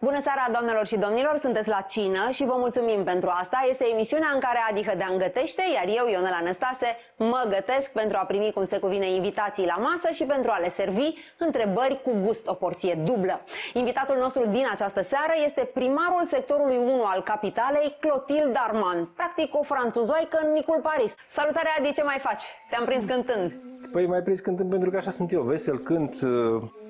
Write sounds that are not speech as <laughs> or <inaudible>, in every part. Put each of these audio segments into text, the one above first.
Bună seara, doamnelor și domnilor! Sunteți la cină și vă mulțumim pentru asta. Este emisiunea în care Adi Hădean gătește, iar eu, Ionela Năstase, mă gătesc pentru a primi cum se cuvine invitații la masă și pentru a le servi întrebări cu gust, o porție dublă. Invitatul nostru din această seară este primarul sectorului 1 al capitalei, Clotilde Darman, practic o franțuzoică în micul Paris. Salutare, Adi, ce mai faci? Te-am prins cântând. Păi mai prins cântând pentru că așa sunt eu, vesel, cânt,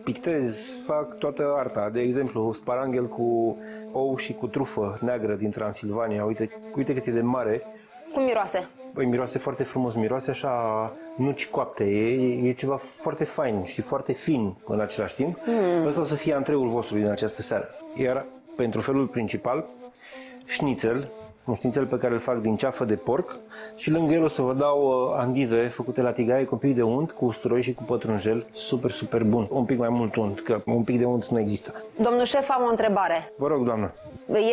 pictez, fac toată arta. De exemplu, sparanghel cu ou și cu trufă neagră din Transilvania. Uite, uite cât e de mare. Cum miroase? Păi miroase foarte frumos, miroase așa nuci coapte. E, e ceva foarte fain și foarte fin în același timp. Mm. Asta o să fie antreul vostru din această seară. Iar pentru felul principal, șnițel, un șnițel pe care îl fac din ceafă de porc și lângă el o să vă dau uh, andive făcute la tigaie cu un pic de unt, cu usturoi și cu pătrunjel, super, super bun. Un pic mai mult unt, că un pic de unt nu există. Domnul șef, am o întrebare. Vă rog, doamnă.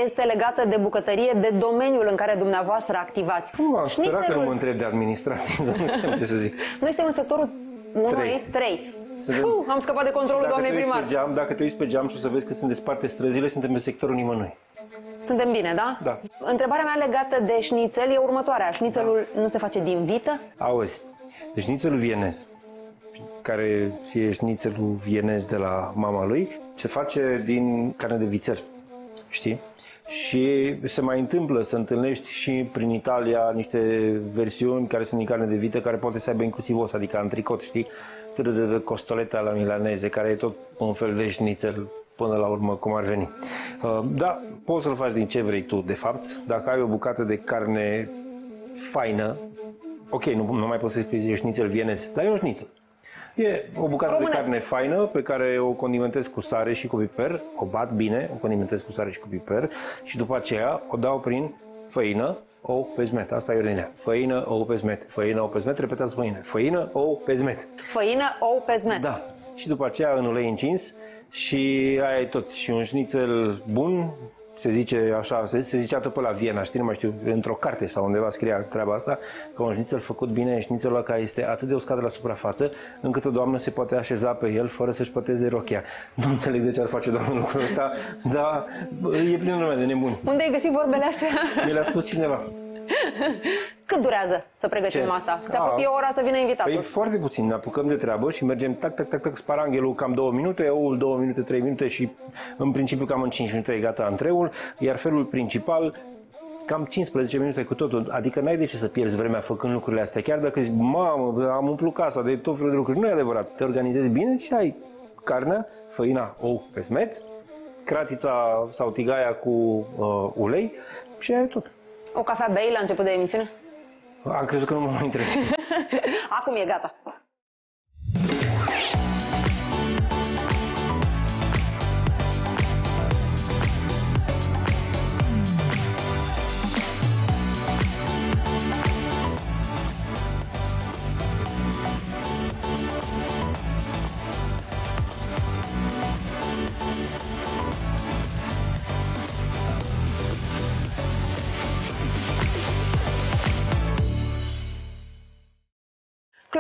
Este legată de bucătărie, de domeniul în care dumneavoastră activați. Nu, am sperat că nu mă întreb de administrație, <laughs> nu știu ce să zic. Noi suntem în sectorul 1, 3. 3. Uf, am scăpat de controlul doamnei primar. Geam, dacă te uiți pe geam și o să vezi că sunt desparte străzile, suntem în sectorul nimănui. Suntem bine, da? Da. Întrebarea mea legată de șnițel e următoarea. Șnițelul da. nu se face din vită? Auzi, șnițelul vienez, care e șnițelul vienez de la mama lui, se face din carne de vițel, știi? Și se mai întâmplă să întâlnești și prin Italia niște versiuni care sunt din carne de vită, care poate să aibă inclusiv os, adică antricot, știi? de costoleta la milaneze, care e tot un fel de șnițel până la urmă cum ar veni. Uh, da, poți să-l faci din ce vrei tu, de fapt. Dacă ai o bucată de carne faină, ok, nu, nu mai poți să spui șnițel vienez, dar e o șniță. E o bucată Românesc. de carne faină pe care o condimentez cu sare și cu piper, o bat bine, o condimentez cu sare și cu piper și după aceea o dau prin făină, ou, pezmet. Asta e ordinea. Făină, ou, pezmet. Făină, ou, pezmet. Repetați făină. Făină, ou, pezmet. Făină, ou, pezmet. Da. Și după aceea în ulei încins și aia e tot. Și un șnițel bun, se zice așa, se, se zicea tot pe la Viena, știi, nu mai știu, într-o carte sau undeva scria treaba asta, că un șnițel făcut bine e șnițelul ăla care este atât de uscat la suprafață, încât o doamnă se poate așeza pe el fără să-și păteze rochia. Nu înțeleg de ce ar face doamna lucrul ăsta, dar e plin lume de nebuni. Unde ai găsit vorbele astea? Mi le-a spus cineva. <laughs> Cât durează să pregătim Ce? asta? Se apropie ora să vină invitatul. Păi foarte puțin, ne apucăm de treabă și mergem tac, tac, tac, tac, sparanghelul cam două minute, oul două minute, trei minute și în principiu cam în 5 minute e gata antreul, iar felul principal cam 15 minute cu totul, adică n-ai de ce să pierzi vremea făcând lucrurile astea, chiar dacă zici, mamă, am umplut casa de tot felul de lucruri, nu e adevărat, te organizezi bine și ai carnea, făina, ou pe smet, cratița sau tigaia cu uh, ulei și ai tot. O cafea bei la început de emisiune? Am crezut că nu mă mai <laughs> interesează. Acum e gata.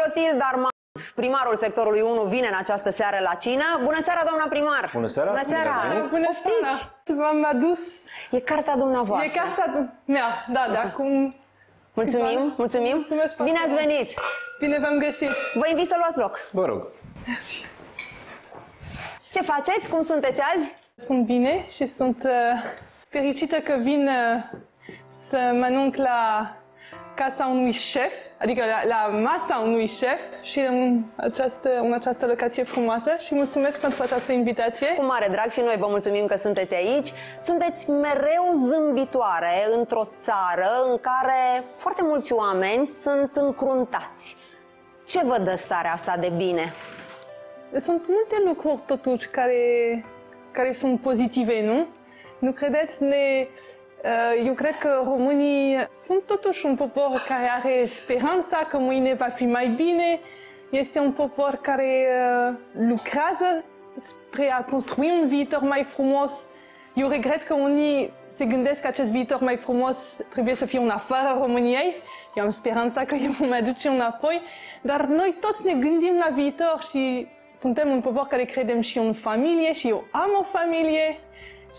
Clotilde Armand, primarul sectorului 1, vine în această seară la cină. Bună seara, doamna primar! Bună seara! Bună seara! Bună seara! V-am adus... E cartea dumneavoastră. E cartea mea, da, de acum... Mulțumim, mulțumim! Mulțumesc Bine ați venit! Bine v-am găsit! Vă invit să luați loc. Vă rog. Ce faceți? Cum sunteți azi? Sunt bine și sunt uh, fericită că vin uh, să mănânc la casa unui șef, adică la, la masa unui șef și în această, în această locație frumoasă și mulțumesc pentru această invitație. Cu mare drag și noi vă mulțumim că sunteți aici. Sunteți mereu zâmbitoare într-o țară în care foarte mulți oameni sunt încruntați. Ce vă dă starea asta de bine? Sunt multe lucruri totuși care, care sunt pozitive, nu? Nu credeți? Ne, Uh, eu cred că românii sunt totuși un popor care are speranța că mâine va fi mai bine. Este un popor care uh, lucrează spre a construi un viitor mai frumos. Eu regret că unii se gândesc că acest viitor mai frumos trebuie să fie în afara României. Eu am speranța că eu mă mai duce înapoi. Dar noi toți ne gândim la viitor și suntem un popor care credem și în familie și eu am o familie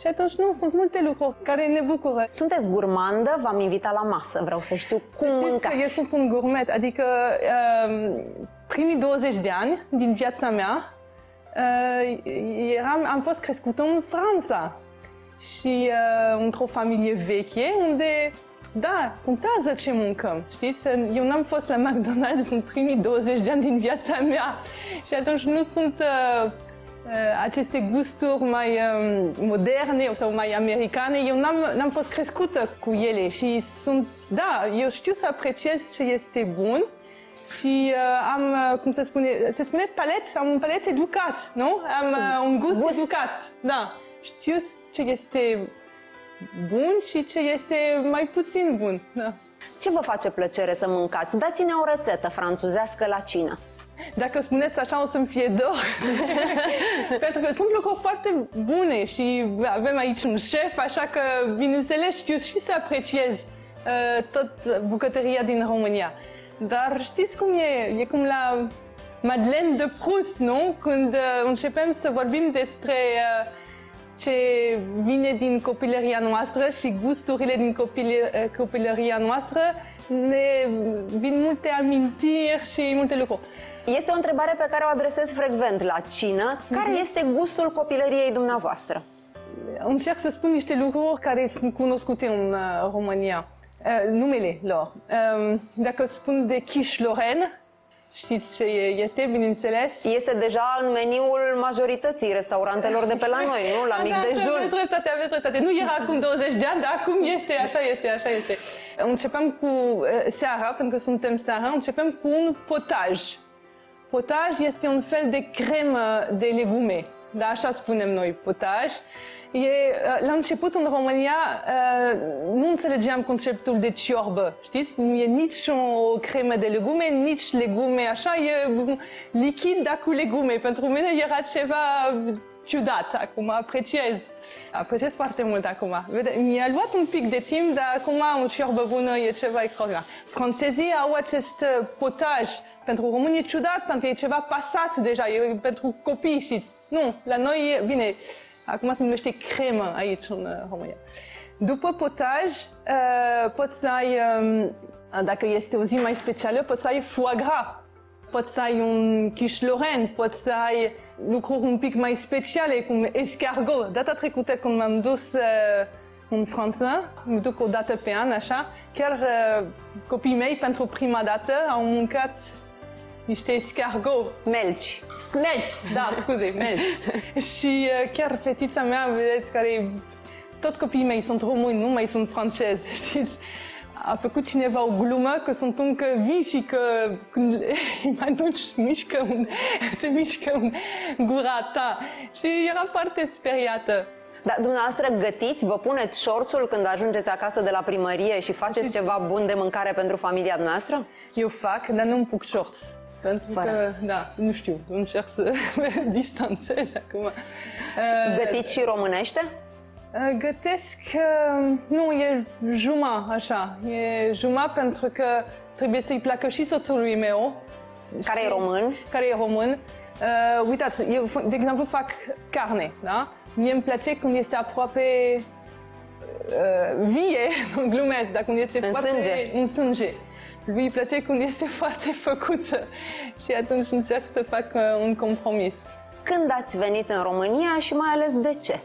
Și atunci nu, sunt multe lucruri care ne bucură. Sunteți gurmandă, v-am invitat la masă, vreau să știu cum Știți că mâncați. eu sunt un gourmet, adică um, primii 20 de ani din viața mea uh, eram, am fost crescută în Franța și uh, într-o familie veche unde, da, contează ce mâncăm, știți? Eu n-am fost la McDonald's în primii 20 de ani din viața mea și atunci nu sunt uh, uh, aceste gusturi mai um, moderne sau mai americane, eu n-am, n-am fost crescută cu ele și sunt, da, eu știu să apreciez ce este bun și uh, am, uh, cum se spune, se spune palet, am un palet educat, nu? Am uh, un gust, Gust. educat, da. Știu ce este bun și ce este mai puțin bun, da. Ce vă face plăcere să mâncați? Dați-ne o rețetă franțuzească la cină. Dacă spuneți așa, o să-mi fie dor. <laughs> Pentru că sunt lucruri foarte bune și avem aici un șef, așa că, bineînțeles, știu și să apreciez uh, tot bucătăria din România. Dar știți cum e? E cum la Madeleine de Proust, nu? Când uh, începem să vorbim despre uh, ce vine din copilăria noastră și gusturile din copil- uh, copilăria noastră, ne vin multe amintiri și multe lucruri. Este o întrebare pe care o adresez frecvent la cină. Care este gustul copilăriei dumneavoastră? Încerc să spun niște lucruri care sunt cunoscute în uh, România. Uh, numele lor. Um, dacă spun de quiche Lorraine, știți ce este, bineînțeles? Este deja în meniul majorității restaurantelor de pe la noi, nu? La <laughs> mic Da, Aveți dejun. dreptate, aveți dreptate. Nu era acum 20 de ani, dar acum este, așa este, așa este. Începem cu uh, seara, pentru că suntem seara, începem cu un potaj. Potaj este un fel de cremă de legume, da, așa spunem noi, potaj. E, uh, la început în România uh, nu înțelegeam conceptul de ciorbă, știți? Nu e nici o cremă de legume, nici legume, așa, e lichid, dar cu legume. Pentru mine era ceva ciudat, acum apreciez. Apreciez foarte mult acum. Vede, mi-a luat un pic de timp, dar acum o ciorbă bună e ceva extraordinar. Francezii au acest uh, potaj. Pentru români e ciudat, pentru că e ceva pasat deja, e pentru copii și nu, la noi e, bine, acum se numește cremă aici în uh, România. După potaj, uh, poți să ai, um, dacă este o zi mai specială, poți să ai foie gras poți să ai un quiche Lorraine, poți să ai lucruri un pic mai speciale, cum escargot. Data trecută când m-am dus uh, în Franța, mă duc o dată pe an, așa, chiar uh, copiii mei pentru prima dată au mâncat niște escargot. Melci. Melci, da, scuze, melci. <laughs> și uh, chiar fetița mea, vedeți, care toți copiii mei sunt români, nu mai sunt francezi, <laughs> știți? a făcut cineva o glumă că sunt încă vii și că când <laughs> îi atunci mișcă un, se mișcă un gura ta. Și era foarte speriată. Dar dumneavoastră gătiți, vă puneți șorțul când ajungeți acasă de la primărie și faceți ceva bun de mâncare pentru familia noastră? Eu fac, dar nu-mi puc șorț. Pentru Fără. că, da, nu știu, încerc să mă <laughs> distanțez acum. Gătiți și românește? Uh, Gătesc, uh, nu, e juma, așa. E juma pentru că trebuie să-i placă și soțului meu. Care e român? Care e român. Uh, uitați, eu, de exemplu, fac carne, da? Mie îmi place când este aproape uh, vie, <laughs> nu glumesc, dar când este În foarte... sânge. În sânge. Lui îi place când este <laughs> foarte făcută și atunci încerc să fac uh, un compromis. Când ați venit în România și mai ales de ce?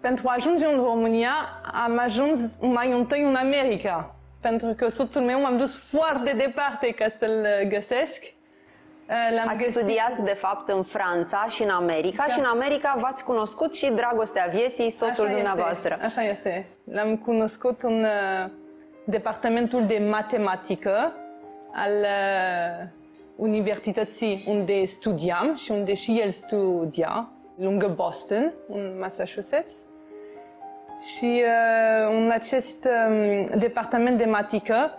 Pentru a ajunge în România, am ajuns mai întâi în America. Pentru că soțul meu m-am dus foarte departe ca să-l găsesc. Uh, L-am Ați găsit- studiat, de fapt, în Franța și în America Da. și în America v-ați cunoscut și dragostea vieții, soțul Așa dumneavoastră. Este, așa este. L-am cunoscut în uh, departamentul de matematică al uh, universității unde studiam și unde și el studia, lângă Boston, în Massachusetts. Și uh, în acest um, departament de matică,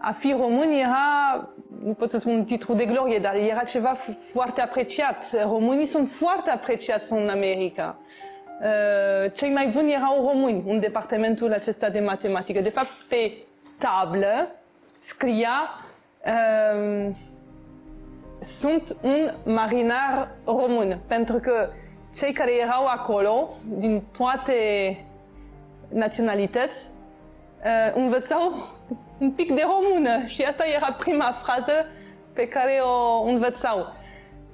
a fi român era, nu pot să spun un titlu de glorie, dar era ceva f- foarte apreciat. Românii sunt foarte apreciați în America. Uh, cei mai buni erau români în departamentul acesta de matematică. De fapt, pe tablă scria um, sunt un marinar român, pentru că cei care erau acolo, din toate naționalități, uh, învățau un pic de română și asta era prima frază pe care o învățau.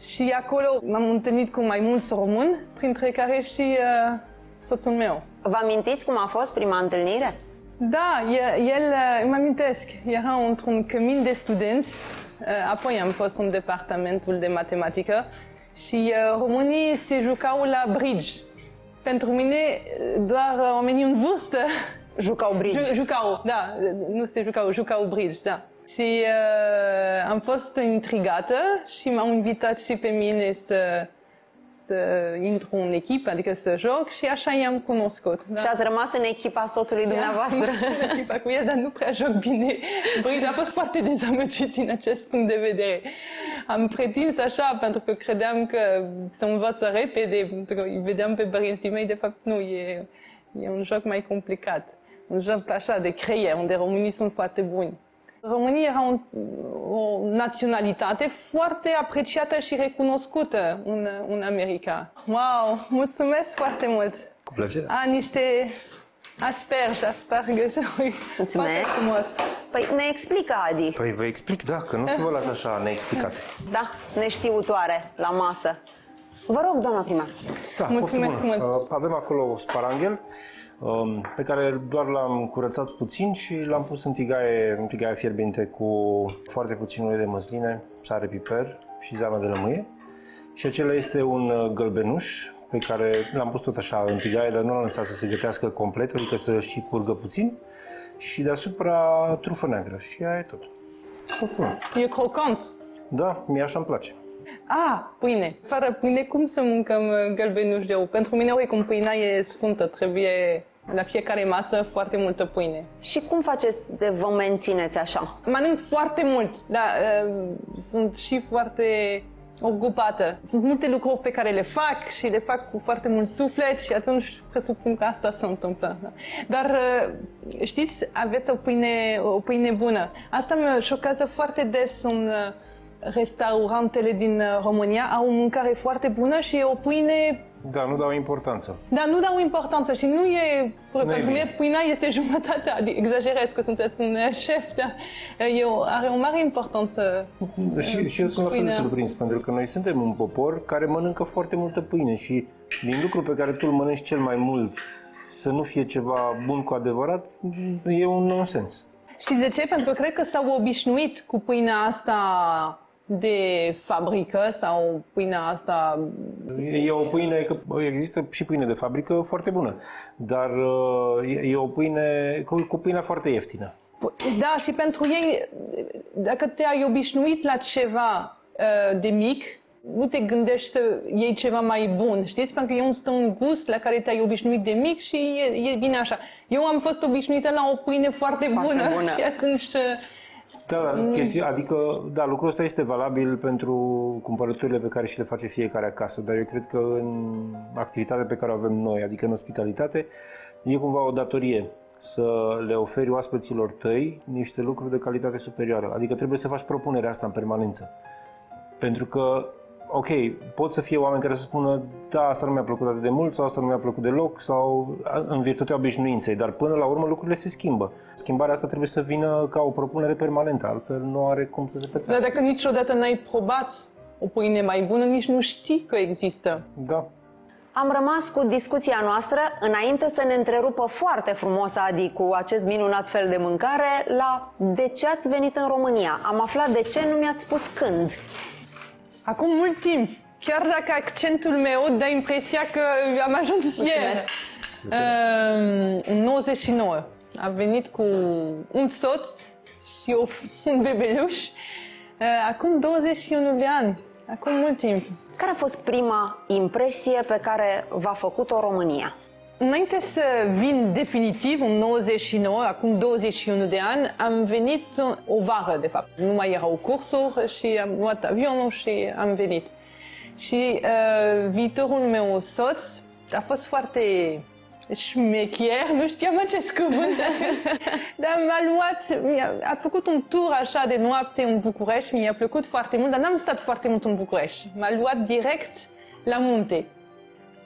Și acolo m-am întâlnit cu mai mulți români, printre care și uh, soțul meu. Vă amintiți cum a fost prima întâlnire? Da, e- el, uh, îmi amintesc, era într-un cămin de studenți, uh, apoi am fost în departamentul de matematică și uh, românii se jucau la bridge. Pentru mine, uh, doar uh, oamenii în vârstă Jucau bridge. <laughs> Ju- jucau, da, nu se jucau, jucau bridge, da. Și uh, am fost intrigată și m-au invitat și pe mine să, să intru în echipă, adică să joc și așa i-am cunoscut. Da. Și ați rămas în echipa soțului dumneavoastră. <laughs> Am echipa cu el, dar nu prea joc bine. Bridge a fost foarte dezamăgit din acest punct de vedere. Am pretins așa pentru că credeam că se învață repede, pentru că îi vedeam pe părinții mei, de fapt nu, e, e un joc mai complicat. Un joc așa de creier, unde românii sunt foarte buni. România era un, o naționalitate foarte apreciată și recunoscută în, în America. Wow, mulțumesc foarte mult! Cu plăcere. A, niște aspergi, aspargă, Mulțumesc. foarte frumos. Păi ne explică, Adi. Păi vă explic, da, că nu o să vă las așa neexplicate. Da, neștiutoare la masă. Vă rog, doamna primar. Da, Mulțumesc poftă bună. mult. Uh, Avem acolo sparanghel um, pe care doar l-am curățat puțin și l-am pus în tigaie, în tigaie fierbinte cu foarte puțin ulei de măsline, sare, piper și zeamă de lămâie. Și acela este un uh, gălbenuș pe care l-am pus tot așa în tigaie, dar nu l-am lăsat să se gătească complet, adică să și curgă puțin. Și deasupra trufă neagră și aia e tot. Poftă bună. E crocant. Da, mie așa îmi place. Ah, pâine. Fără pâine, cum să mâncăm uh, gălbenuș de ou? Pentru mine, oricum, pâinea e sfântă. Trebuie la fiecare masă foarte multă pâine. Și cum faceți de vă mențineți așa? Mănânc foarte mult, dar uh, sunt și foarte ocupată. Sunt multe lucruri pe care le fac și le fac cu foarte mult suflet și atunci presupun că asta se întâmplă. da. Dar uh, știți, aveți o pâine, o pâine bună. Asta mă șochează foarte des în uh, restaurantele din uh, România. Au o mâncare foarte bună și e o pâine Da, nu dau importanță. dar nu dau importanță și nu e, Nu e pentru bine. mine pâinea este <laughs> jumătatea, adică exagerez că sunteți un uh, șef, dar e o, are o mare importanță. Și, și eu sunt la fel de Pâinea. surprins, pentru că noi suntem un popor care mănâncă foarte multă pâine și din lucru pe care tu îl mănânci cel mai mult să nu fie ceva bun cu adevărat, e un nonsens. Și de ce? Pentru că cred că s-au obișnuit cu pâinea asta de fabrică sau pâinea asta... E o pâine, că există și pâine de fabrică foarte bună, dar uh, e, e o pâine cu, cu pâinea foarte ieftină. Da, și pentru ei, dacă te-ai obișnuit la ceva uh, de mic, nu te gândești să iei ceva mai bun, știți? Pentru că e un, un gust la care te-ai obișnuit de mic și e, e bine așa. Eu am fost obișnuită la o pâine foarte, Foarte bună, bună. <laughs> și atunci... uh, Da, da, chestia, adică, da, lucrul ăsta este valabil pentru cumpărăturile pe care și le face fiecare acasă, dar eu cred că în activitatea pe care o avem noi, adică în ospitalitate, e cumva o datorie să le oferi oaspeților tăi niște lucruri de calitate superioară. Adică trebuie să faci propunerea asta în permanență. Pentru că, ok, pot să fie oameni care să spună, da, asta nu mi-a plăcut atât de mult, sau asta nu mi-a plăcut deloc, sau a, în virtutea obișnuinței, dar până la urmă lucrurile se schimbă. Schimbarea asta trebuie să vină ca o propunere permanentă, altfel nu are cum să se Dar petreacă. dacă niciodată n-ai probat o pâine mai bună, nici nu știi că există. Da. Am rămas cu discuția noastră înainte să ne întrerupă foarte frumos Adi cu acest minunat fel de mâncare la de ce ați venit în România. Am aflat de ce, nu mi-ați spus când. Acum mult timp, chiar dacă accentul meu dă impresia că am ajuns ieri. Uh, în 99 am venit cu un soț și o, un bebeluș. Uh, acum 21 de ani, acum mult timp. Care a fost prima impresie pe care v-a făcut-o România? Înainte să vin definitiv, în 99, acum 21 de ani, am venit o vară, de fapt. Nu mai erau cursuri și am luat avionul și am venit. Și uh, viitorul meu soț a fost foarte șmechier, nu știam acest cuvânt atunci, <laughs> dar m-a luat, mi-a, a făcut un tur așa de noapte în București, mi-a plăcut foarte mult, dar n-am stat foarte mult în București. M-a luat direct la munte.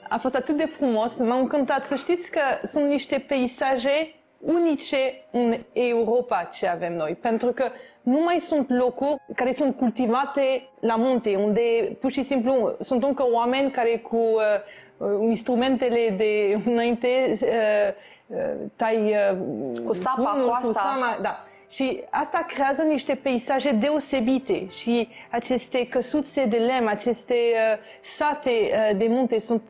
A fost atât de frumos, m-a încântat. Să știți că sunt niște peisaje unice în Europa ce avem noi, pentru că nu mai sunt locuri care sunt cultivate la munte, unde pur și simplu sunt încă oameni care cu uh, instrumentele de înainte uh, uh, tai uh, Cu sapa, bunul, coasa. cu sama, da. Și asta creează niște peisaje deosebite și aceste căsuțe de lemn, aceste uh, sate uh, de munte sunt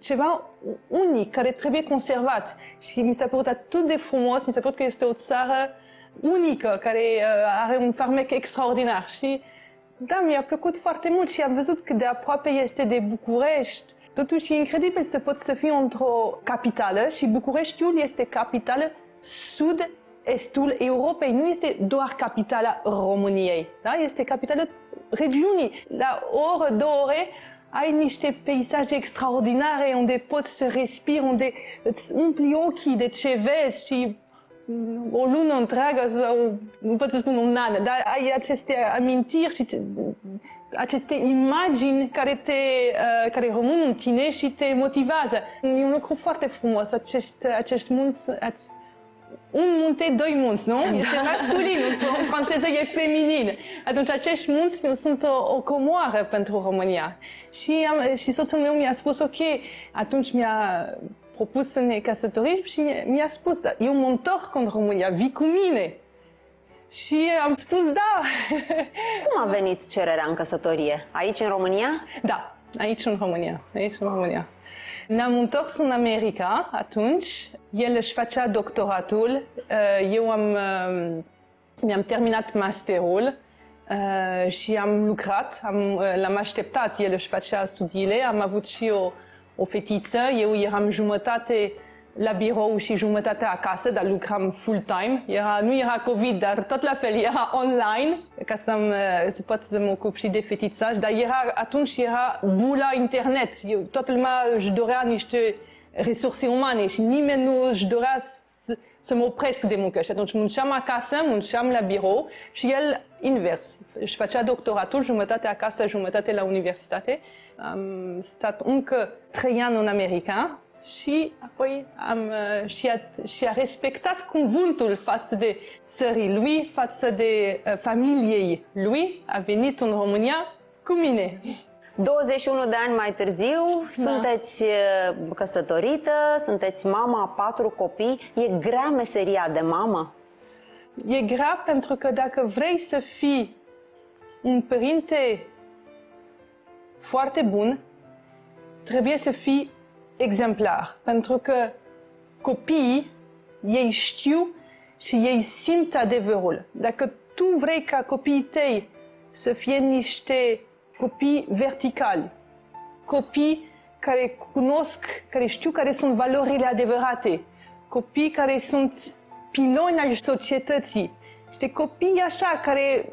ceva unic care trebuie conservat. Și mi s-a părut atât de frumos, mi s-a părut că este o țară unică, care uh, are un farmec extraordinar. Și da, mi-a plăcut foarte mult și am văzut cât de aproape este de București. Totuși e incredibil să poți să fii într-o capitală și Bucureștiul este capitală sud-estul Europei, nu este doar capitala României, da? este capitala regiunii. La o oră, două ore ai niște peisaje extraordinare unde poți să respiri, unde îți umpli ochii de ce vezi și o lună întreagă sau nu pot să spun un an, dar ai aceste amintiri și te, aceste imagini care te uh, care rămân în tine și te motivează. E un lucru foarte frumos acest, acești munți, ac- un munte, doi munți, nu? Este masculin, în franceză e feminin. Atunci acești munți sunt o, o comoară pentru România. Și, am, și soțul meu mi-a spus, ok, atunci mi-a propus să ne căsătorim și mi-a spus, "Da, eu mă întorc în România, vii cu mine. Și am spus da. <laughs> Cum a venit cererea în căsătorie? Aici, în România? da, aici în România, aici în România. Ne-am întors în America atunci, el își făcea doctoratul, uh, eu am, uh, mi-am terminat masterul uh, și am lucrat, am, uh, l-am așteptat, el își făcea studiile, am avut și o, o fetiță, eu eram jumătate la birou și jumătate acasă, dar lucram full-time. Era, nu era COVID, dar tot la fel, era online, ca să, să pot să mă ocup și de fetițaj, dar era, atunci era bula internet. Eu, toată lumea își dorea niște resurse umane și nimeni nu își dorea să, să mă opresc de muncă. Și atunci munceam acasă, munceam la birou și el invers. Își făcea doctoratul, jumătate acasă, jumătate la universitate. Am stat încă trei ani în America, și apoi am, uh, și, a, și a respectat cuvântul față de țării lui, față de uh, familiei lui, a venit în România cu mine. 21 de ani mai târziu, Da. sunteți uh, căsătorită, sunteți mama a patru copii. E grea meseria de mamă? E grav pentru că dacă vrei să fii un părinte foarte bun, trebuie să fii exemplar. Pentru că copiii, ei știu și ei simt adevărul. Dacă tu vrei ca copiii tăi să fie niște copii verticali, copii care cunosc, care știu care sunt valorile adevărate, copii care sunt piloni ai societății, niște copii așa care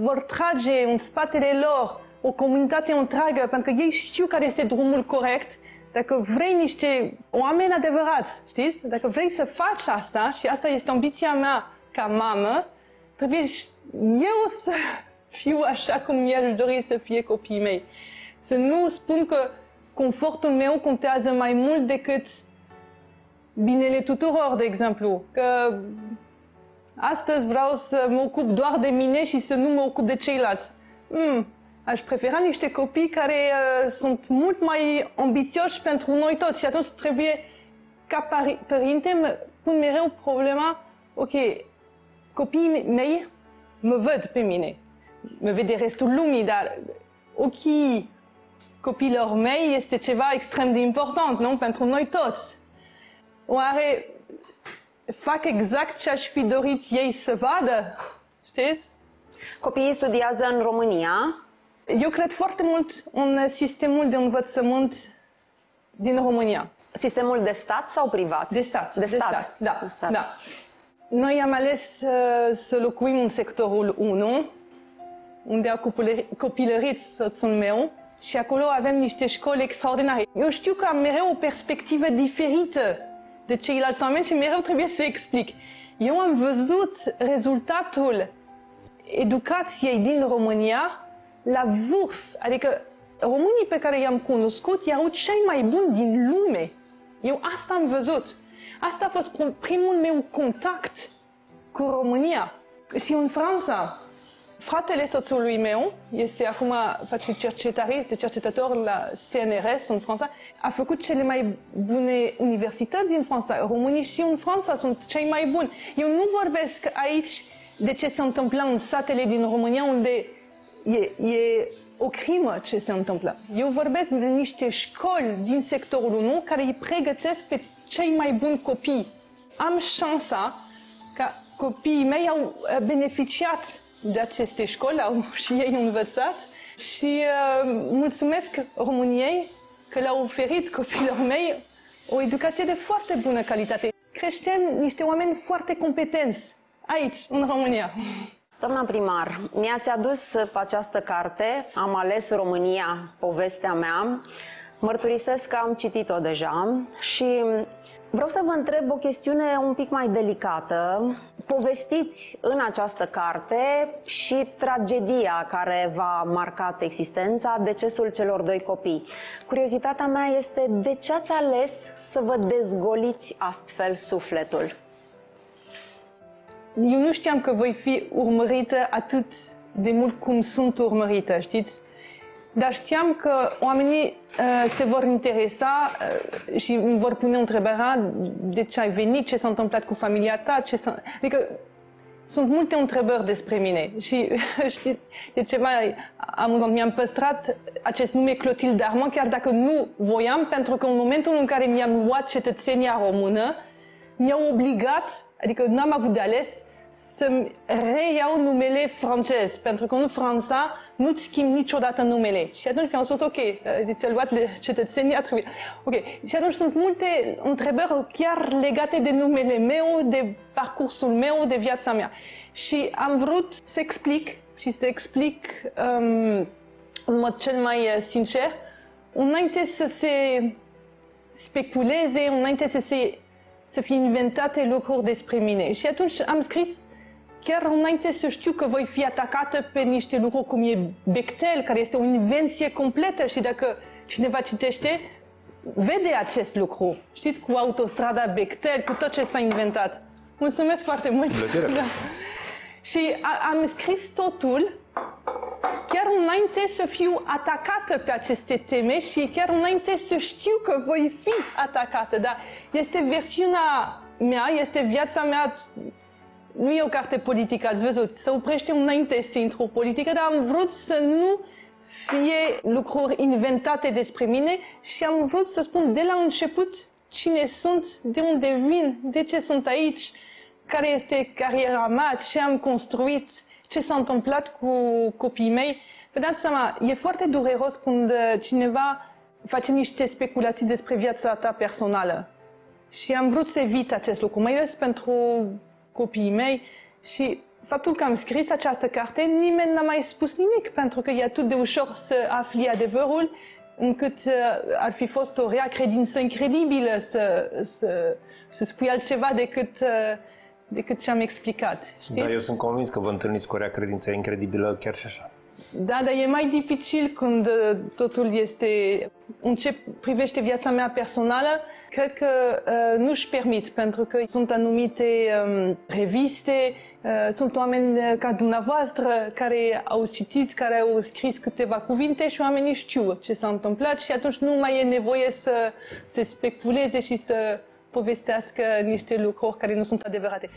vor trage în spatele lor o comunitate întreagă, pentru că ei știu care este drumul corect, dacă vrei niște oameni adevărați, știți? Dacă vrei să faci asta, și asta este ambiția mea ca mamă, trebuie și eu să <laughs> fiu așa cum mi-aș dori să fie copiii mei. Să nu spun că confortul meu contează mai mult decât binele tuturor, de exemplu. Că astăzi vreau să mă ocup doar de mine și să nu mă ocup de ceilalți. Mm, aș prefera niște copii care uh, sunt mult mai ambițioși pentru noi toți și atunci trebuie, ca pari- părinte, mă pun mereu problema, ok, copiii mei mă văd pe mine, mă vede restul lumii, dar ochii copiilor mei este ceva extrem de important, nu? Pentru noi toți. Oare fac exact ce aș fi dorit ei să vadă? Știți? Copiii studiază în România. Eu cred foarte mult în sistemul de învățământ din România. Sistemul de stat sau privat? De stat. De stat. Da, De stat. da. Noi am ales uh, să locuim în sectorul 1, unde a copilări- copilărit soțul meu și acolo avem niște școli extraordinare. Eu știu că am mereu o perspectivă diferită de ceilalți oameni și mereu trebuie să explic. Eu am văzut rezultatul educației din România la vârf, adică românii pe care i-am cunoscut erau cei mai buni din lume. Eu asta am văzut. Asta a fost primul meu contact cu România. Și în Franța, fratele soțului meu este acum face cercetare, este cercetător la CNRS în Franța, a făcut cele mai bune universități din Franța. Românii și în Franța sunt cei mai buni. Eu nu vorbesc aici de ce se întâmplă în satele din România unde e, e o crimă ce se întâmplă. Eu vorbesc de niște școli din sectorul 1 care îi pregătesc pe cei mai buni copii. Am șansa ca copiii mei au beneficiat de aceste școli, au <laughs> și ei învățat și uh, mulțumesc României că le-au oferit copiilor mei o educație de foarte bună calitate. Creștem niște oameni foarte competenți aici, în România. <laughs> Doamna primar, mi-ați adus această carte, am ales România, povestea mea. Mărturisesc că am citit-o deja și vreau să vă întreb o chestiune un pic mai delicată. Povestiți în această carte și tragedia care v-a marcat existența, decesul celor doi copii. Curiozitatea mea este de ce ați ales să vă dezgoliți astfel sufletul? Eu nu știam că voi fi urmărită atât de mult cum sunt urmărită, știți? Dar știam că oamenii uh, se vor interesa uh, și îmi vor pune întrebarea de ce ai venit, ce s-a întâmplat cu familia ta, ce s-a... Adică sunt multe întrebări despre mine și <laughs> știți, de ce mai amuzant, mi-am păstrat acest nume Clotilde Armand, chiar dacă nu voiam, pentru că în momentul în care mi-am luat cetățenia română, mi-au obligat, adică nu am avut de ales, să-mi reiau numele francez, pentru că în Franța nu-ți schimbi niciodată numele. Și atunci mi-am spus, ok, ți-a luat cetățenia, trebuie. Ok, și atunci sunt multe întrebări chiar legate de numele meu, de parcursul meu, de viața mea. Și am vrut să explic și să explic um, în mod cel mai sincer, înainte să se speculeze, înainte să se să fie inventate lucruri despre mine. Și atunci am scris chiar înainte să știu că voi fi atacată pe niște lucruri cum e Bechtel, care este o invenție completă și dacă cineva citește, vede acest lucru. Știți, cu autostrada Bechtel, cu tot ce s-a inventat. Mulțumesc foarte mult! Da. Și a, am scris totul chiar înainte să fiu atacată pe aceste teme și chiar înainte să știu că voi fi atacată. Dar este versiunea mea, este viața mea nu e o carte politică, ați văzut, se oprește înainte să intru politică, dar am vrut să nu fie lucruri inventate despre mine și am vrut să spun de la început cine sunt, de unde vin, de ce sunt aici, care este cariera mea, ce am construit, ce s-a întâmplat cu copiii mei. Vă dați seama, e foarte dureros când cineva face niște speculații despre viața ta personală. Și am vrut să evit acest lucru, mai ales pentru copiii mei și faptul că am scris această carte, nimeni n-a mai spus nimic, pentru că e atât de ușor să afli adevărul, încât uh, ar fi fost o rea credință incredibilă să, să, să spui altceva decât, uh, decât ce am explicat. Știți? Da, eu sunt convins că vă întâlniți cu o rea credință incredibilă chiar și așa. Da, dar e mai dificil când uh, totul este în ce privește viața mea personală cred că uh, nu-și permit, pentru că sunt anumite um, reviste, uh, sunt oameni uh, ca dumneavoastră care au citit, care au scris câteva cuvinte și oamenii știu ce s-a întâmplat și atunci nu mai e nevoie să se speculeze și să povestească niște lucruri care nu sunt adevărate.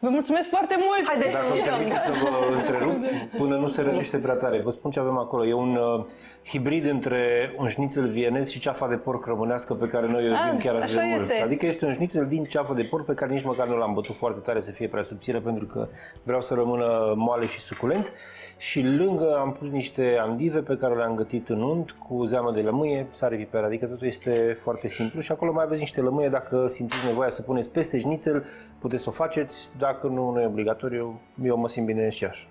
Vă mulțumesc foarte mult! Haideți Dacă îmi permiteți să vă întrerup, până nu se răcește prea tare. Vă spun ce avem acolo. E un uh, hibrid între un șnițel vienez și ceafa de porc românească pe care noi o Ah, iubim chiar atât așa de mult. este. Adică este un șnițel din ceafă de porc pe care nici măcar nu l-am bătut foarte tare să fie prea subțire pentru că vreau să rămână moale și suculent. Și lângă am pus niște andive pe care le-am gătit în unt cu zeamă de lămâie, sare piper, adică totul este foarte simplu și acolo mai aveți niște lămâie, dacă simțiți nevoia să puneți peste șnițel, puteți să o faceți, dacă nu, nu e obligatoriu, eu mă simt bine și așa.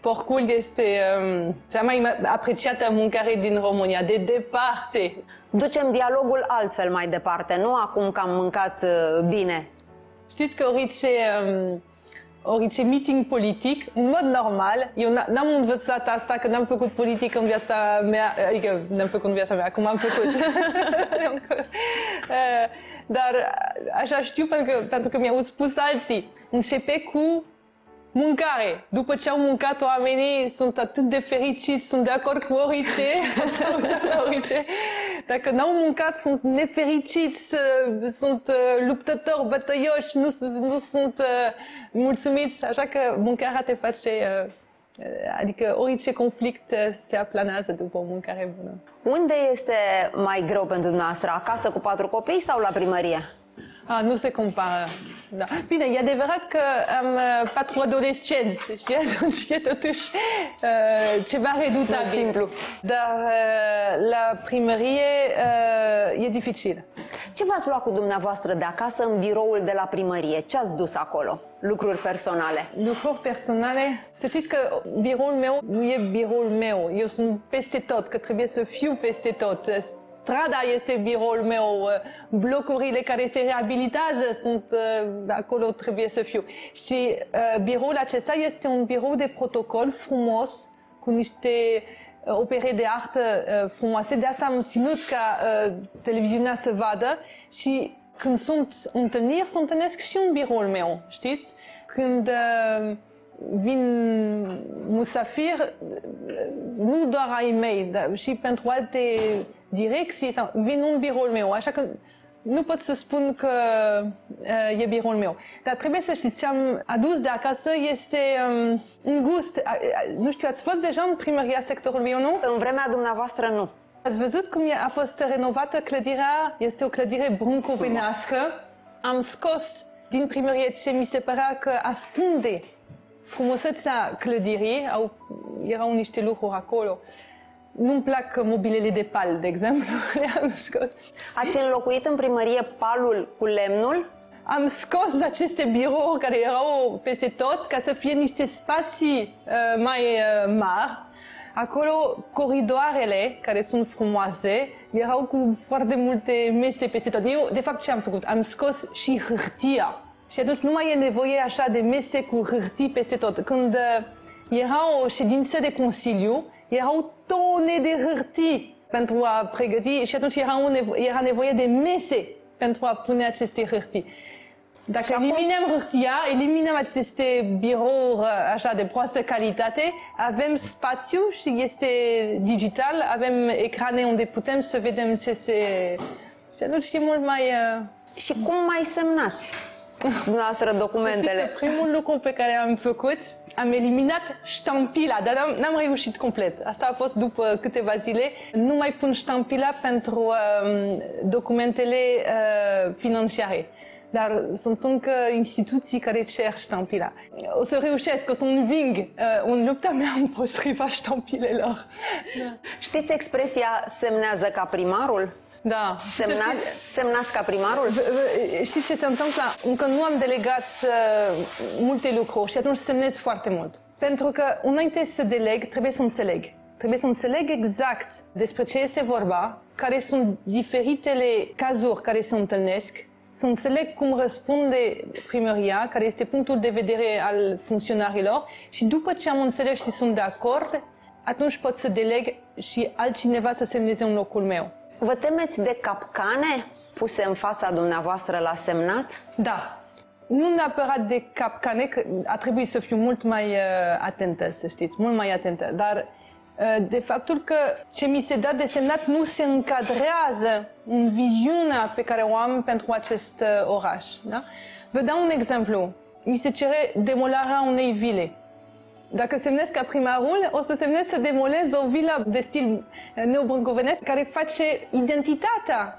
Porcul este um, cea mai apreciată mâncare din România, de departe. Ducem dialogul altfel mai departe, nu acum că am mâncat uh, bine. Știți că orice, um, orice meeting politic, în mod normal, eu n- n-am învățat asta, că n-am făcut politică în viața mea, adică n-am făcut în viața mea, acum am făcut. <laughs> <laughs> Uh, Dar așa știu pentru că, pentru că mi-au spus alții. Începe cu mâncare. După ce au mâncat oamenii, sunt atât de fericiți, sunt de acord cu orice, <laughs> orice. Dacă n-au mâncat, sunt nefericiți, uh, sunt uh, luptători, bătăioși, nu, nu sunt uh, mulțumiți. Așa că mâncarea te face, uh, uh, adică orice conflict uh, se aplanează după o mâncare bună. Unde este mai greu pentru dumneavoastră, acasă cu patru copii sau la primărie? Ah, nu se compară. Da. Bine, e adevărat că am uh, patru adolescenți și atunci e totuși uh, ceva redutabil. simplu. Dar uh, la primărie uh, e dificil. Ce v-ați luat cu dumneavoastră de acasă în biroul de la primărie? Ce ați dus acolo? Lucruri personale. Lucruri personale. Să știți că biroul meu nu e biroul meu. Eu sunt peste tot, că trebuie să fiu peste tot. Strada este biroul meu, blocurile care se reabilitează sunt uh, acolo trebuie să fiu. Și uh, biroul acesta este un birou de protocol frumos, cu niște uh, opere de artă uh, frumoase. De asta am ținut ca uh, televiziunea să vadă și când sunt întâlniri, să întâlnesc și un biroul meu, știți? Când uh, vin musafir, nu doar ai mei, dar și pentru alte direcții, sau vin un biroul meu, așa că nu pot să spun că uh, e biroul meu. Dar trebuie să știți, ce am adus de acasă este um, un gust. A, a, nu știu, ați fost deja în primăria sectorului, eu nu? În vremea dumneavoastră nu. Ați văzut cum e- a fost renovată clădirea? Este o clădire bruncovenească. Am scos din primărie ce mi se părea că ascunde frumusețea clădirii. Au, erau niște lucruri acolo. Nu-mi plac mobilele de pal, de exemplu. <laughs> Le-am scos. Ați înlocuit în primărie palul cu lemnul? Am scos aceste birouri care erau peste tot ca să fie niște spații uh, mai uh, mari. Acolo, coridoarele, care sunt frumoase, erau cu foarte multe mese peste tot. Eu, de fapt, ce am făcut? Am scos și hârtia. Și atunci nu mai e nevoie așa de mese cu hârtii peste tot. Când uh, era o ședință de consiliu, erau tone de hârtii pentru a pregăti și atunci era, un nevo- era nevoie de mese pentru a pune aceste hârtii. Dacă eliminăm hârtia, eliminăm aceste birouri uh, așa de proastă calitate, avem spațiu și este digital, avem ecrane unde putem să vedem ce se... Și atunci e mult mai... Uh, Și cum mai semnați dumneavoastră documentele? Știți că primul lucru pe care am făcut, am eliminat ștampila, dar n-am, n-am reușit complet. Asta a fost după câteva zile. Nu mai pun ștampila pentru um, documentele uh, financiare. Dar sunt încă instituții care cer ștampila. O să reușesc, o să înving uh, în lupta mea împotriva ștampilelor. Da. Știți expresia semnează ca primarul? Da. Semnați, semnați ca primarul? V- v- Știți ce se întâmplă? Încă nu am delegat uh, multe lucruri și atunci semnez foarte mult. Pentru că înainte să deleg, trebuie să înțeleg. Trebuie să înțeleg exact despre ce este vorba, care sunt diferitele cazuri care se întâlnesc, să înțeleg cum răspunde primăria, care este punctul de vedere al funcționarilor și după ce am înțeles și sunt de acord, atunci pot să deleg și altcineva să semneze în locul meu. Vă temeți de capcane puse în fața dumneavoastră la semnat? Da. Nu neapărat de capcane, că a trebuit să fiu mult mai uh, atentă, să știți, mult mai atentă, dar uh, de faptul că ce mi se dă de semnat nu se încadrează în viziunea pe care o am pentru acest uh, oraș. Da? Vă dau un exemplu. mi se cere demolarea unei vile. Dacă semnesc ca primarul, o să semnesc să demolez o vilă de stil neobrâncovenesc care face identitatea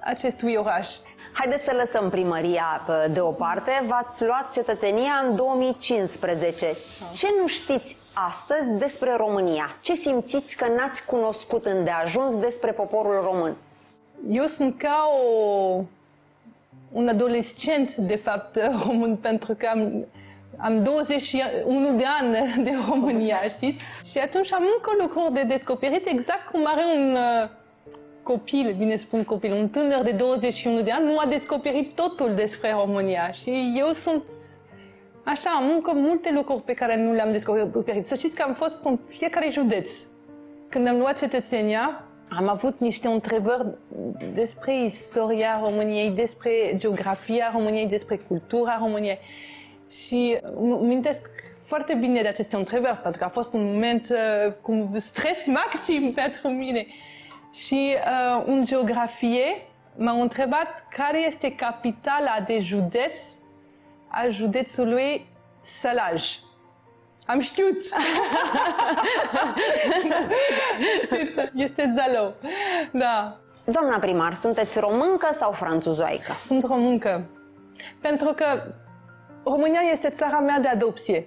acestui oraș. Haideți să lăsăm primăria uh, deoparte. V-ați luat cetățenia în 2015. Ce nu știți astăzi despre România? Ce simțiți că n-ați cunoscut îndeajuns despre poporul român? Eu sunt ca o, un adolescent, de fapt, <laughs> român, pentru că am, am 21 de ani de România, știți? Și atunci am încă lucruri de descoperit, exact cum are un uh, copil, bine spun copil, un tânăr de 21 de ani nu a descoperit totul despre România. Și eu sunt Așa, am încă multe lucruri pe care nu le-am descoperit. Să știți că am fost în fiecare județ. Când am luat cetățenia, am avut niște întrebări despre istoria României, despre geografia României, despre cultura României. Și mă amintesc foarte bine de aceste întrebări, pentru că a fost un moment uh, cu stres maxim <laughs> pentru mine. Și uh, în geografie m-au întrebat care este capitala de județ a județului Sălaj. Am știut! <laughs> este Zalău. Da. Doamna primar, sunteți româncă sau franțuzoaică? Sunt româncă. Pentru că România este țara mea de adopție.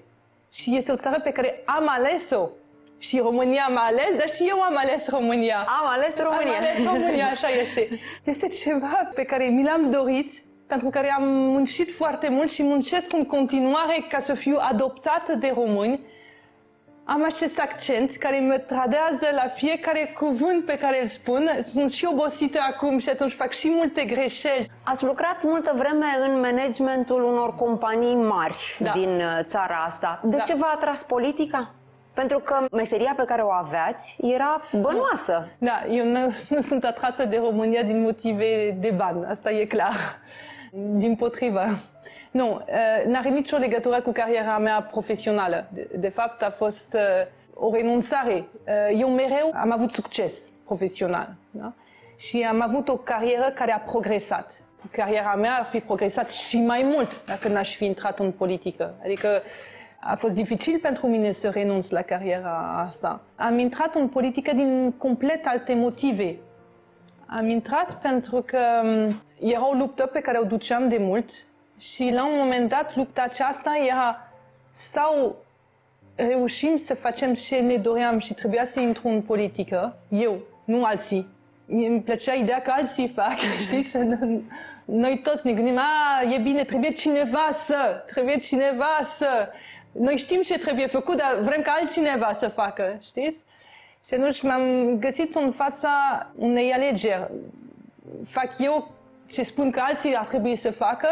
Și este o țară pe care am ales-o. Și România m-a ales, dar și eu am ales România. Am ales România. Am ales România, așa este. Este ceva pe care mi l-am dorit pentru care am muncit foarte mult și muncesc în continuare ca să fiu adoptată de români. Am acest accent care mă tradează la fiecare cuvânt pe care îl spun. Sunt și obosită acum și atunci fac și multe greșeli. Ați lucrat multă vreme în managementul unor companii mari Da. din uh, țara asta. De Da. ce v-a atras politica? Pentru că meseria pe care o aveați era bănoasă. Da, eu nu, nu sunt atrasă de România din motive de bani, asta e clar. Din potrivă. Nu, uh, n-are nicio legătură cu cariera mea profesională. De, de fapt, a fost uh, o renunțare. Uh, Eu mereu am avut succes profesional. Da? Și am avut o carieră care a progresat. Cariera mea ar fi progresat și mai mult dacă n-aș fi intrat în politică. Adică a fost dificil pentru mine să renunț la cariera asta. Am intrat în politică din complet alte motive. Am intrat pentru că um, era o luptă pe care o duceam de mult și la un moment dat lupta aceasta era sau reușim să facem ce ne doream și trebuia să intru în politică, eu, nu alții. Mie îmi plăcea ideea că alții fac, <laughs> știți? Noi toți ne gândim, a, e bine, trebuie cineva să, trebuie cineva să. Noi știm ce trebuie făcut, dar vrem ca altcineva să facă, știți? Și atunci m-am găsit în fața unei alegeri. Fac eu ce spun că alții ar trebui să facă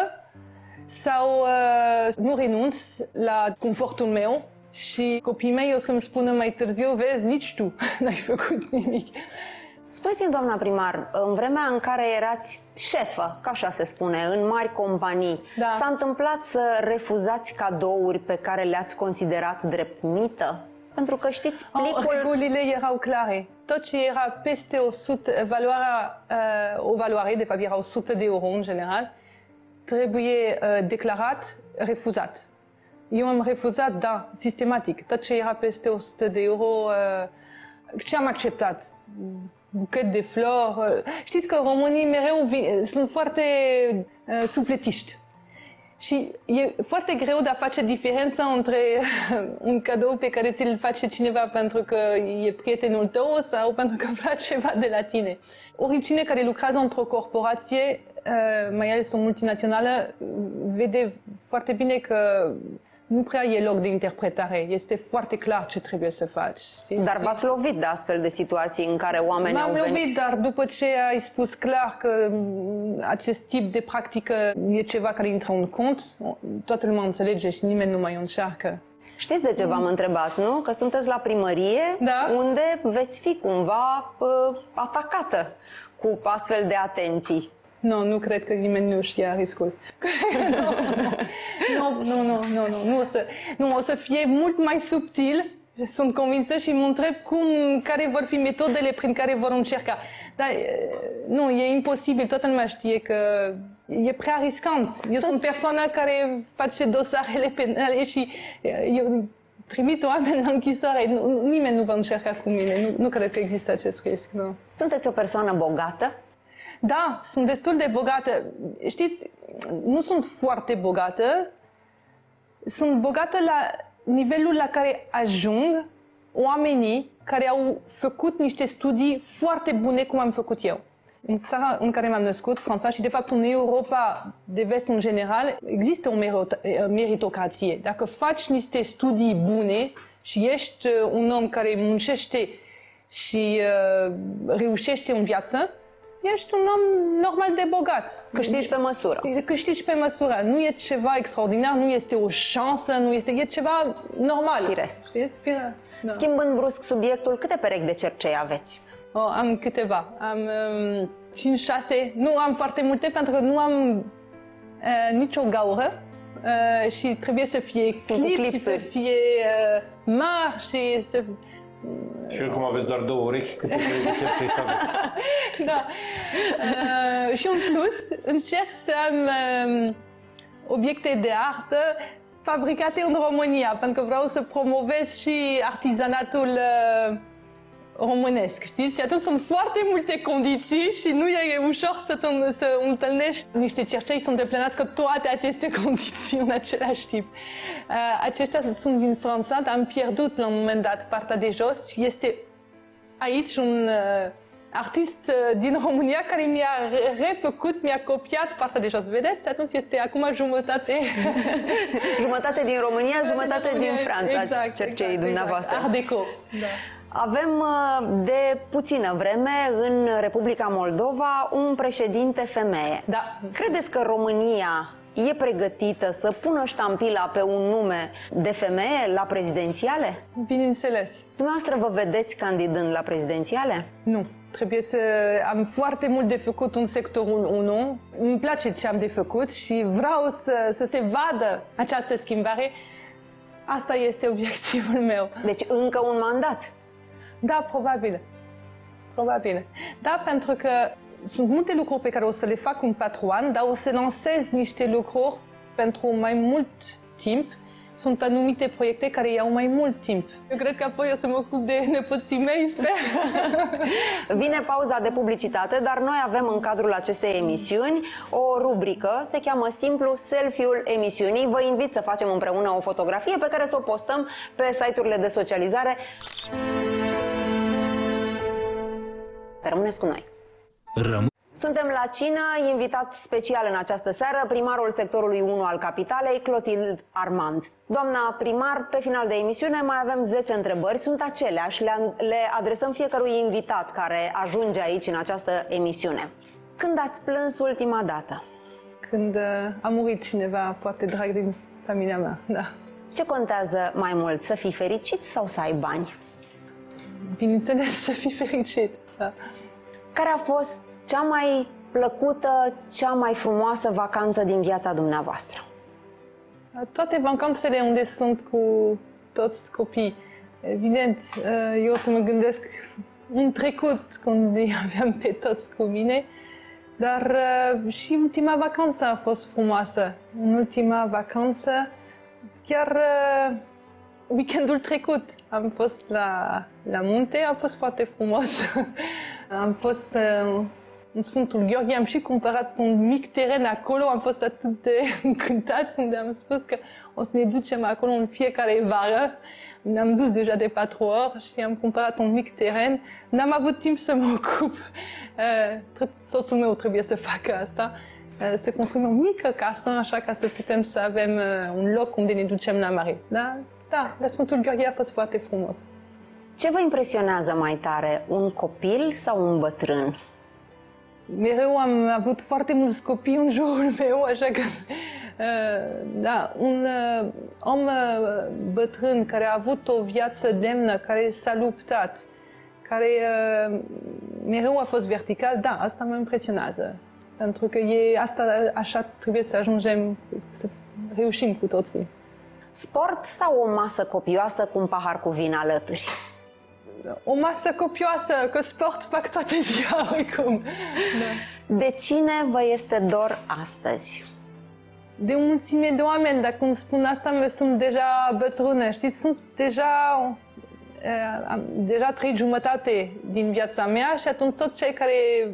sau uh, nu renunț la confortul meu și copiii mei o să-mi spună mai târziu, vezi, nici tu <laughs> n-ai făcut nimic. Spuneți-mi, doamna primar, în vremea în care erați șefă, ca așa se spune, în mari companii, Da. s-a întâmplat să refuzați cadouri pe care le-ați considerat drept mită? Pentru că știți, Oh, plicul... regulile erau clare. Tot ce era peste 100, valoarea, uh, o valoare, de fapt era 100 de euro în general, trebuie uh, declarat, refuzat. Eu am refuzat, da, sistematic. Tot ce era peste 100 de euro, uh, ce am acceptat? Buchet de flori. Uh, știți că românii mereu vin, sunt foarte uh, supletiști. Și e foarte greu de a face diferența între un cadou pe care ți-l face cineva pentru că e prietenul tău sau pentru că vrea ceva de la tine. Oricine care lucrează într-o corporație, eh, mai ales o multinațională, vede foarte bine că nu prea e loc de interpretare. Este foarte clar ce trebuie să faci. știi? Dar v-ați lovit de astfel de situații în care oamenii au M-am venit... lovit, dar după ce ai spus clar că m, acest tip de practică e ceva care intră în cont, toată lumea înțelege și nimeni nu mai încearcă. Știți de ce v-am întrebat, nu? Că sunteți la primărie, Da. unde veți fi cumva uh, atacată cu astfel de atenții. Nu, nu cred că nimeni nu știa riscul. <laughs> nu, nu, nu, nu, nu, nu, o să, nu, o să fie mult mai subtil. Sunt convinsă și mă întreb cum, care vor fi metodele prin care vor încerca. Dar e, nu, e imposibil, toată lumea știe că e prea riscant. Eu sunt persoana care face dosarele penale și eu trimit oameni la închisoare. Nu, nimeni nu va încerca cu mine. Nu, nu cred că există acest risc. Nu. Sunteți o persoană bogată? Da, sunt destul de bogată. Știți, nu sunt foarte bogată. Sunt bogată la nivelul la care ajung oamenii care au făcut niște studii foarte bune cum am făcut eu. În țara în care m-am născut, Franța, și de fapt în Europa de vest în general, există o meritocrație. Dacă faci niște studii bune și ești uh, un om care muncește și uh, reușește în viață, ești un om normal de bogat. Câștigi pe măsură. Câștigi pe măsură. Nu e ceva extraordinar, nu este o șansă, nu este, e ceva normal. Firesc. Da. Schimbând brusc subiectul, câte perechi de cercei aveți? Oh, am câteva. Am um, 5-6. Nu am foarte multe pentru că nu am uh, nicio gaură. Uh, și trebuie să fie clip, să fie uh, mari și să... Și cum aveți doar două urechi, câte perechi să aveți? da. Uh, și în plus, încerc să am uh, obiecte de artă fabricate în România, pentru că vreau să promovez și artizanatul uh, românesc, știți? Și atunci sunt foarte multe condiții și nu e ușor să, să întâlnești niște cercei să îndeplinească toate aceste <laughs> condiții în același timp. Uh, aceștia sunt din Franța, dar am pierdut la un moment dat partea de jos și este aici un uh, artist uh, din România care mi-a refăcut, mi-a copiat partea de jos. Vedeți? Atunci este acum jumătate... <laughs> jumătate din România, jumătate din, din Franța, exact, cercei exact, dumneavoastră. Exact. Art Deco. Da. Avem uh, de puțină vreme în Republica Moldova un președinte femeie. Da. Credeți că România e pregătită să pună ștampila pe un nume de femeie la prezidențiale? Bineînțeles. Dumneavoastră vă vedeți candidând la prezidențiale? Nu. Trebuie să am foarte mult de făcut în sectorul 1. Îmi place ce am de făcut și vreau să, să se vadă această schimbare. Asta este obiectivul meu. Deci încă un mandat. Da, probabil. Probabil. Da, pentru că sunt multe lucruri pe care o să le fac în patru ani, dar o să lansez niște lucruri pentru mai mult timp. Sunt anumite proiecte care iau mai mult timp. Eu cred că apoi o să mă ocup de nepoții mei, sper. <laughs> Vine pauza de publicitate, dar noi avem în cadrul acestei emisiuni o rubrică, se cheamă simplu selfie-ul emisiunii. Vă invit să facem împreună o fotografie pe care să o postăm pe site-urile de socializare. Rămâneți cu noi! Răm suntem la cină, invitat special în această seară, primarul sectorului 1 al capitalei, Clotilde Armand. Doamna primar, pe final de emisiune mai avem 10 întrebări, sunt aceleași, le, le adresăm fiecărui invitat care ajunge aici în această emisiune. Când ați plâns ultima dată? Când uh, a murit cineva foarte drag din familia mea, da. Ce contează mai mult, să fii fericit sau să ai bani? Bineînțeles, <laughs> să fii fericit, da. Care a fost cea mai plăcută, cea mai frumoasă vacanță din viața dumneavoastră? Toate vacanțele unde sunt cu toți copii. Evident, eu o să mă gândesc <laughs> în trecut, când îi aveam pe toți cu mine, dar și ultima vacanță a fost frumoasă. În ultima vacanță, chiar weekendul trecut, am fost la, la munte, a fost foarte frumos. <laughs> am fost uh, în Sfântul Gheorghe, am și cumpărat un mic teren acolo, am fost atât de <laughs> încântat unde am spus că o să ne ducem acolo în fiecare vară. Ne-am dus deja de patru ori și am cumpărat un mic teren. N-am avut timp să mă ocup. Uh, soțul meu trebuie să facă asta. Uh, să construim o mică casă, așa ca să putem să avem uh, un loc unde ne ducem la mare. Da, da, la Sfântul Gheorghe a fost foarte frumos. Ce vă impresionează mai tare, un copil sau un bătrân? Mereu am avut foarte mulți copii în jurul <laughs> meu, așa că, uh, da, un uh, om uh, bătrân care a avut o viață demnă, care s-a luptat, care mereu a fost vertical, da, asta mă impresionează. Pentru că e asta, așa trebuie să ajungem, să reușim cu toții. Sport sau o masă copioasă cu un pahar cu vin alături? o masă copioasă, că sport fac toate ziua <laughs> oricum. Da. De cine vă este dor astăzi? De o mulțime de oameni, dacă îmi spun asta, mă sunt deja bătrână, știți, sunt deja uh, am deja trei jumătate din viața mea și atunci toți cei care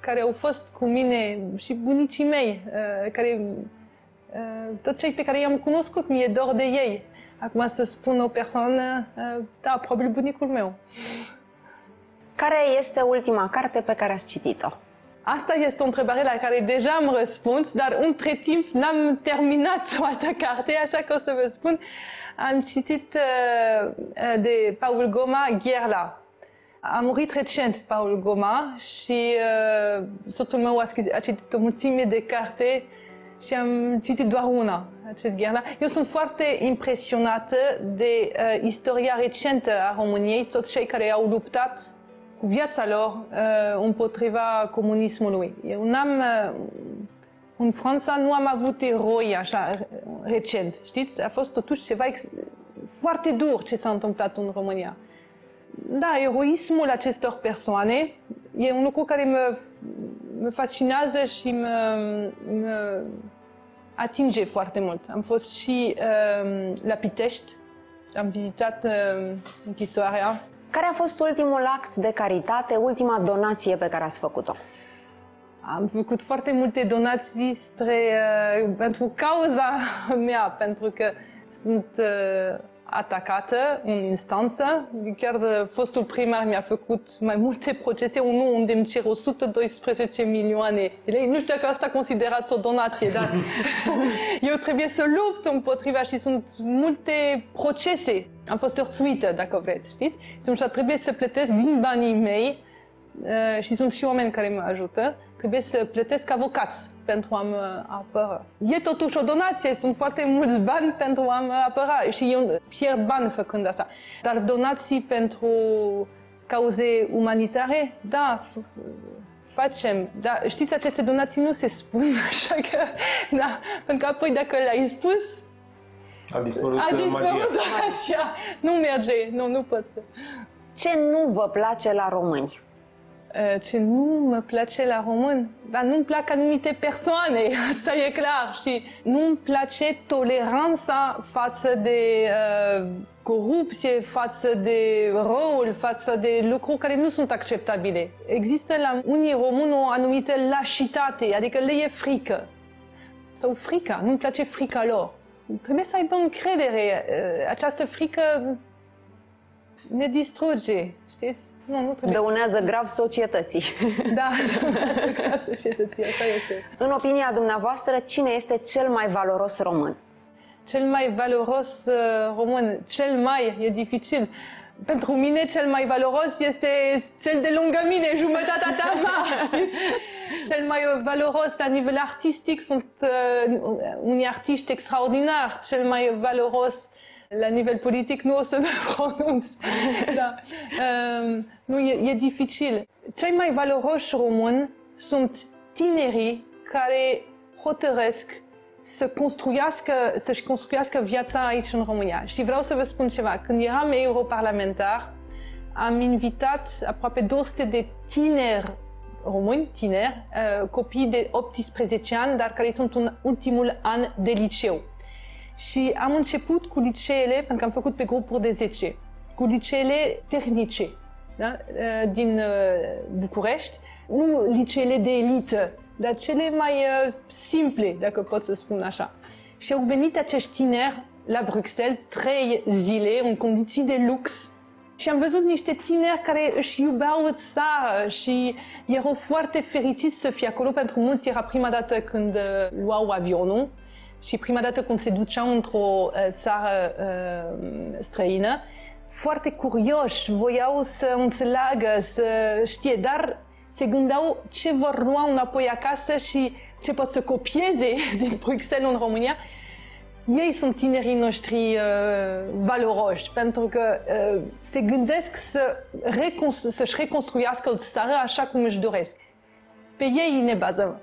care au fost cu mine și bunicii mei, uh, care, uh, toți cei pe care i-am cunoscut, mi-e dor de ei. Acum să spun o persoană, uh, da, probabil bunicul meu. Care este ultima carte pe care ați citit-o? Asta este o întrebare la care deja am răspuns, dar între timp n-am terminat <laughs> toată carte, așa că o să vă spun. Am citit uh, de Paul Goma, Gherla. A murit recent Paul Goma și uh, soțul meu a, scris, a citit o mulțime de carte și am citit doar una, acest Gherla. Eu sunt foarte impresionată de uh, istoria recentă a României, toți cei care au luptat cu viața lor uh, împotriva comunismului. Eu n-am, uh, în Franța nu am avut eroi așa recent, știți? A fost totuși ceva foarte dur ce s-a întâmplat în România. Da, eroismul acestor persoane e un lucru care mă, mă fascinează și mă, mă atinge foarte mult. Am fost și uh, la Pitești, am vizitat uh, închisoarea. Care a fost ultimul act de caritate, ultima donație pe care ați făcut-o? Am făcut foarte multe donații spre, uh, pentru cauza <laughs> mea, pentru că sunt uh, atacată în instanță. Chiar fostul primar mi-a făcut mai multe procese, unul unde îmi cer 112 milioane de lei. Nu știu dacă asta considerați o donație, dar <laughs> eu trebuie să lupt împotriva și sunt multe procese. Am fost hărțuită, dacă vreți, știți? Și atunci trebuie să plătesc din banii mei uh, și sunt și oameni care mă ajută, trebuie să plătesc avocați pentru a mă apăra. E totuși o donație, sunt foarte mulți bani pentru a mă apăra și eu pierd bani făcând asta. Dar donații pentru cauze umanitare, da, facem. Dar știți, aceste donații nu se spun, <laughs> așa că, da, pentru că apoi dacă le-ai spus, a dispărut, a dispărut donația. Nu merge, nu, nu pot. Ce nu vă place la români? Ce nu mă place la român, dar nu-mi plac anumite persoane, asta <laughs> e clar. Și nu-mi place toleranța față de uh, corupție, față de răul, față de lucruri care nu sunt acceptabile. Există la unii români o anumită lașitate, adică le e frică. Sau frica, nu-mi place frica lor. Trebuie să aibă încredere. Această frică ne distruge, știți? Nu, nu trebuie. Dăunează grav societății. Da, <laughs> grav societății, asta este. În opinia dumneavoastră, cine este cel mai valoros român? Cel mai valoros uh, român, cel mai, e dificil. Pentru mine cel mai valoros este cel de lângă mine, jumătatea ta <laughs> Cel mai valoros la nivel artistic sunt uh, unii artiști extraordinari. Cel mai valoros la nivel politic nu o să <laughs> mă pronunț. da. um, nu, e, e dificil. Cei mai valoroși români sunt tinerii care hotărăsc să construiască, să-și construiască viața aici în România. Și vreau să vă spun ceva. Când eram europarlamentar, am invitat aproape 200 de tineri români, tineri, uh, copii de 18 ani, dar care sunt în ultimul an de liceu. Și am început cu liceele, pentru că am făcut pe grupuri de 10, cu liceele tehnice da? Uh, din uh, București, nu liceele de elită, dar cele mai uh, simple, dacă pot să spun așa. Și au venit acești tineri la Bruxelles trei zile în condiții de lux și am văzut niște tineri care își iubeau țara și erau foarte fericiți să fie acolo. Pentru mulți era prima dată când luau avionul și prima dată când se duceau într-o uh, țară uh, străină, foarte curioși, voiau să înțeleagă, să știe, dar se gândeau ce vor lua înapoi acasă și ce pot să copieze <laughs> din Bruxelles în România. Ei sunt tinerii noștri uh, valoroși, pentru că uh, se gândesc să reconstru- să-și reconstruiască o țară așa cum își doresc. Pe ei ne bazăm.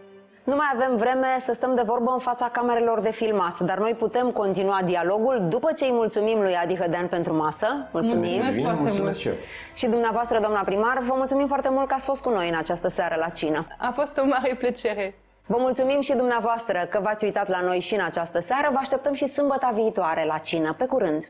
Nu mai avem vreme să stăm de vorbă în fața camerelor de filmat, dar noi putem continua dialogul după ce îi mulțumim lui Adi Hădean pentru masă. Mulțumim. Mulțumesc Bine, foarte mulțumesc mult. și eu. Și dumneavoastră, doamna primar, vă mulțumim foarte mult că ați fost cu noi în această seară la cină. A fost o mare plăcere. Vă mulțumim și dumneavoastră că v-ați uitat la noi și în această seară. Vă așteptăm și sâmbăta viitoare la cină. Pe curând!